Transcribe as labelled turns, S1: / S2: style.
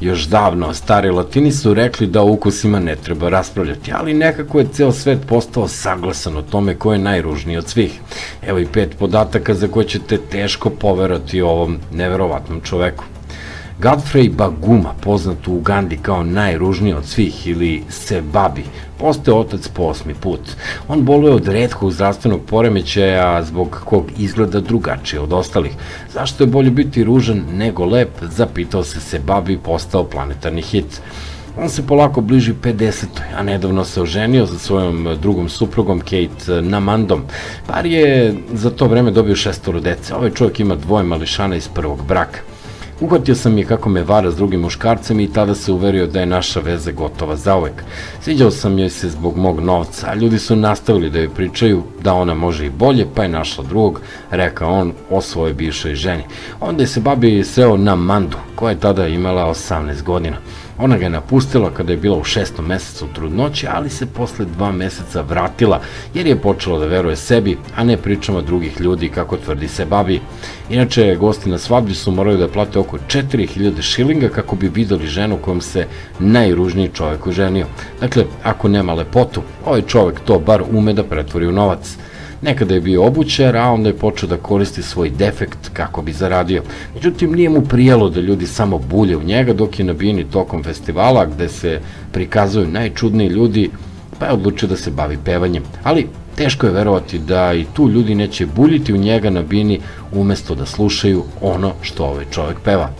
S1: Još davno, stari latini su rekli da o ukusima ne treba raspravljati, ali nekako je ceo svet postao saglasan o tome ko je najružniji od svih. Evo i pet podataka za koje ćete teško poverati ovom neverovatnom čoveku. Godfrey Baguma, poznat u Ugandi kao najružniji od svih ili Sebabi, postaje otac po osmi put. On boluje od redkog zdravstvenog poremećaja zbog kog izgleda drugačije od ostalih. Zašto je bolje biti ružan nego lep, zapitao se Sebabi postao planetarni hit. On se polako bliži 50. a nedavno se oženio sa svojom drugom suprugom Kate Namandom. Par je za to vreme dobio šestoro dece. Ovaj čovjek ima dvoje mališana iz prvog braka. Uhvatio sam je kako me vara s drugim muškarcem i tada se uverio da je naša veza gotova zauvek. Sviđao sam joj se zbog mog novca, a ljudi su nastavili da joj pričaju da ona može i bolje, pa je našla drugog, rekao on o svojoj bivšoj ženi. Onda je se babi sreo na Mandu, koja je tada imala 18 godina. Ona ga je napustila kada je bila u šestom mesecu trudnoće, ali se posle dva meseca vratila, jer je počela da veruje sebi, a ne pričama drugih ljudi, kako tvrdi se babi. Inače, gosti na svadbi su morali da plate oko 4000 šilinga kako bi videli ženu kojom se najružniji čovek uženio. Dakle, ako nema lepotu, ovaj čovek to bar ume da pretvori u novac. Nekada je bio obućar, a onda je počeo da koristi svoj defekt kako bi zaradio. Međutim, nije mu prijelo da ljudi samo bulje u njega dok je na bini tokom festivala gde se prikazuju najčudniji ljudi, pa je odlučio da se bavi pevanjem. Ali teško je verovati da i tu ljudi neće buljiti u njega na bini umesto da slušaju ono što ovaj čovek peva.